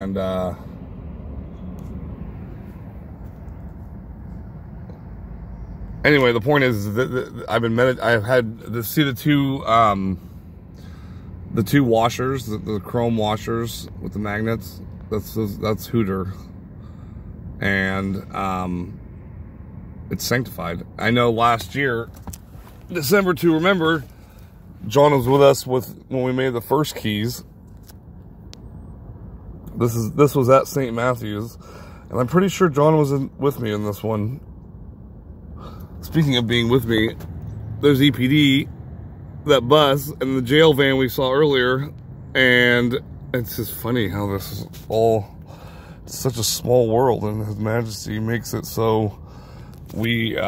And, uh, anyway, the point is that, I've been med- I've had the see the two um, the two washers, the, the chrome washers with the magnets. That's that's Hooter, and um, it's sanctified. I know last year, December to remember, John was with us with when we made the first keys. This is this was at St. Matthews, and I'm pretty sure John was in, with me in this one. Speaking of being with me, there's EPD, that bus, and the jail van we saw earlier, and it's just funny how this is all such a small world, and His Majesty makes it so we. Uh,